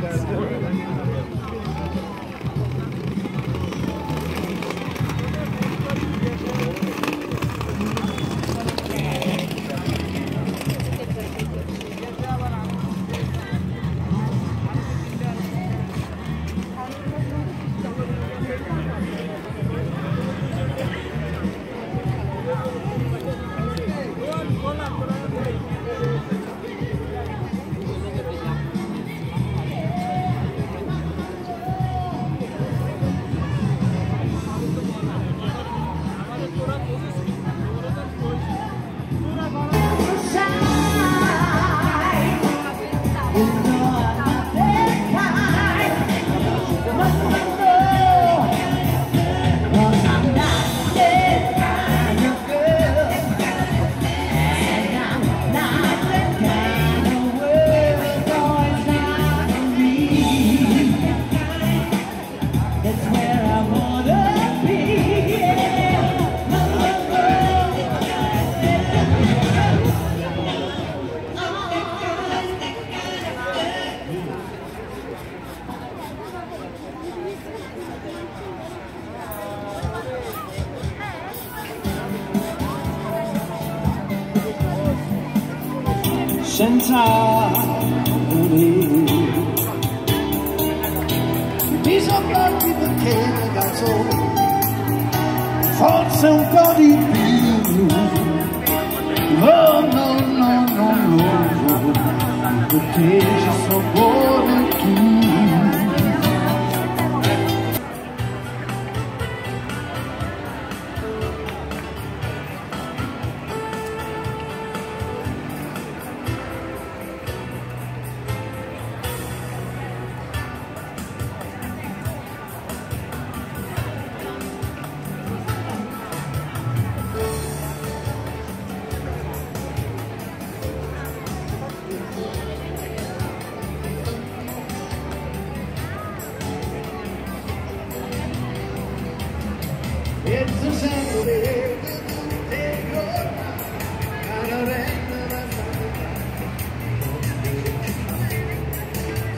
です。Voler. Mi sopravvi perché ragazzo, forse un po' di più. Oh no, no, no, no, perché ci so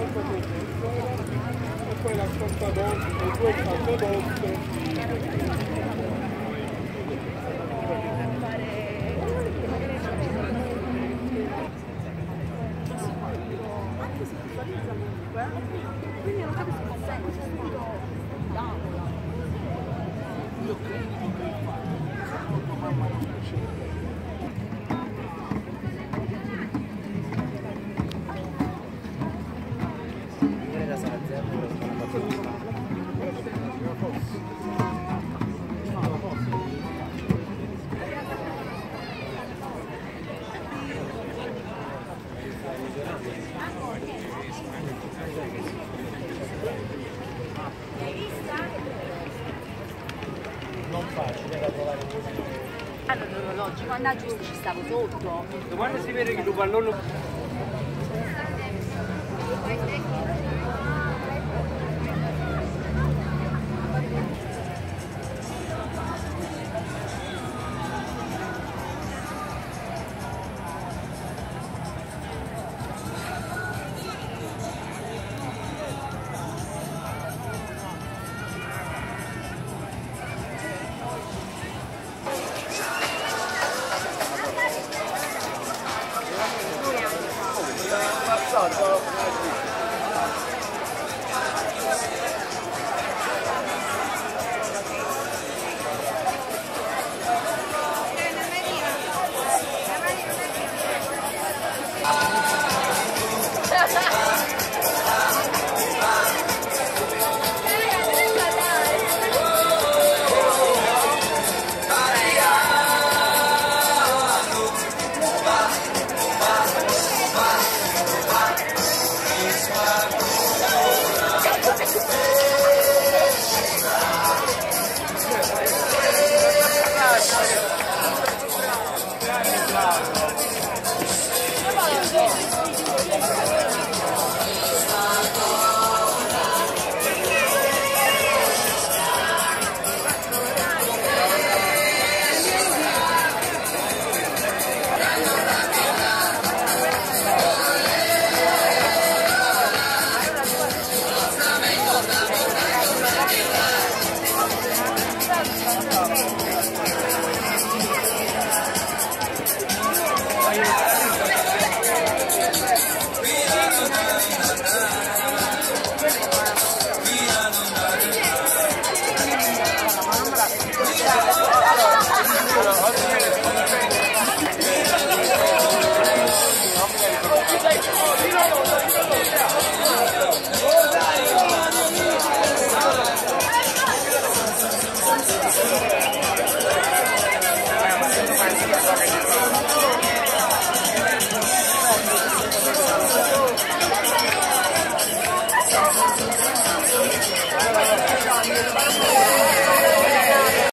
e poi la scorta dopo, e due scorte dopo. Quindi non capisco se c'è stato down. Non facile da trovare così. l'orologio, quando giusto ci stavo sotto. Domani si vede che tu pallone